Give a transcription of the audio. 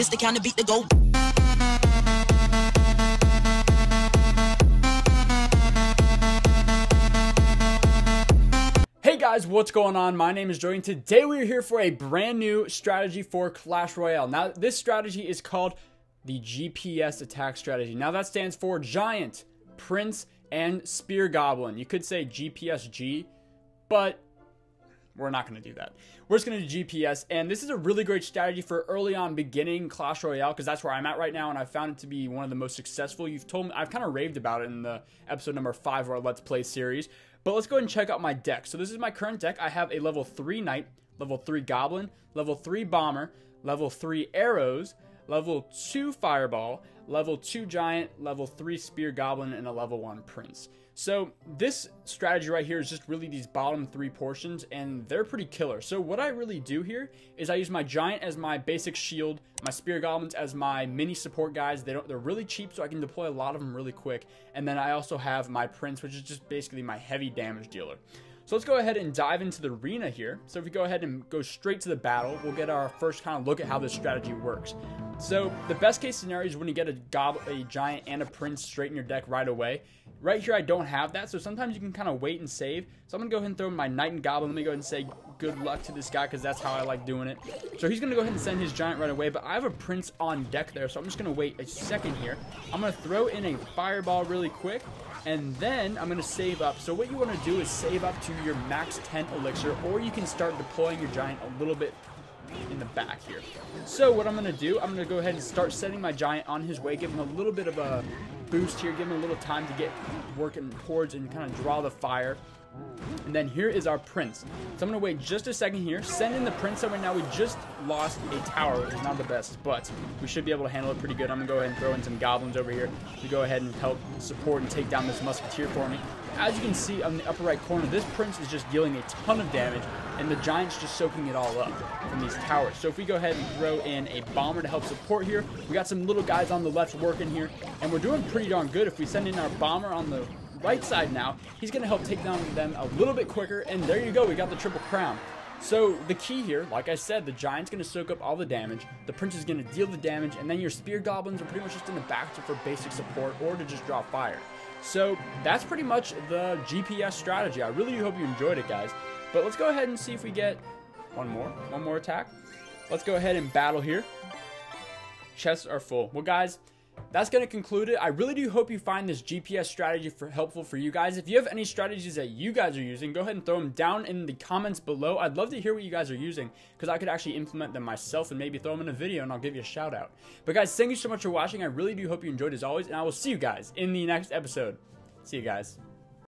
This the kind of beat to go. Hey guys, what's going on? My name is Joey, and today we are here for a brand new strategy for Clash Royale. Now, this strategy is called the GPS attack strategy. Now, that stands for Giant, Prince, and Spear Goblin. You could say GPSG, but we're not going to do that. We're just going to do GPS, and this is a really great strategy for early on beginning Clash Royale because that's where I'm at right now, and I found it to be one of the most successful. You've told me I've kind of raved about it in the episode number five of our Let's Play series. But let's go ahead and check out my deck. So this is my current deck. I have a level three Knight, level three Goblin, level three Bomber, level three Arrows, level 2 Fireball, level 2 Giant, level 3 Spear Goblin, and a level 1 Prince. So this strategy right here is just really these bottom three portions, and they're pretty killer. So what I really do here is I use my Giant as my basic shield, my Spear Goblins as my mini support guys. They don't, they're really cheap, so I can deploy a lot of them really quick. And then I also have my Prince, which is just basically my heavy damage dealer. So let's go ahead and dive into the arena here. So if we go ahead and go straight to the battle, we'll get our first kind of look at how this strategy works. So the best case scenario is when you get a, a giant and a prince straight in your deck right away. Right here, I don't have that, so sometimes you can kind of wait and save. So I'm going to go ahead and throw my knight and goblin. Let me go ahead and say good luck to this guy because that's how I like doing it. So he's going to go ahead and send his giant right away, but I have a prince on deck there, so I'm just going to wait a second here. I'm going to throw in a fireball really quick, and then I'm going to save up. So what you want to do is save up to your max 10 elixir, or you can start deploying your giant a little bit in the back here. So what I'm going to do, I'm going to go ahead and start setting my giant on his way, give him a little bit of a boost here, give him a little time to get working towards and kind of draw the fire. And then here is our prince. So I'm going to wait just a second here, send in the prince over. Now we just lost a tower, which is not the best, but we should be able to handle it pretty good. I'm going to go ahead and throw in some goblins over here to go ahead and help support and take down this musketeer for me. As you can see on the upper right corner, this prince is just dealing a ton of damage, and the giant's just soaking it all up from these towers. So if we go ahead and throw in a bomber to help support here, we got some little guys on the left working here, and we're doing pretty darn good. If we send in our bomber on the right side now, he's going to help take down them a little bit quicker, and there you go, we got the triple crown. So the key here, like I said, the Giant's going to soak up all the damage, the Prince is going to deal the damage, and then your Spear Goblins are pretty much just in the back for basic support or to just draw fire. So that's pretty much the GPS strategy. I really hope you enjoyed it, guys. But let's go ahead and see if we get one more, one more attack. Let's go ahead and battle here. Chests are full. Well, guys, that's going to conclude it. I really do hope you find this GPS strategy for helpful for you guys. If you have any strategies that you guys are using, go ahead and throw them down in the comments below. I'd love to hear what you guys are using because I could actually implement them myself and maybe throw them in a video and I'll give you a shout out. But guys, thank you so much for watching. I really do hope you enjoyed as always, and I will see you guys in the next episode. See you guys.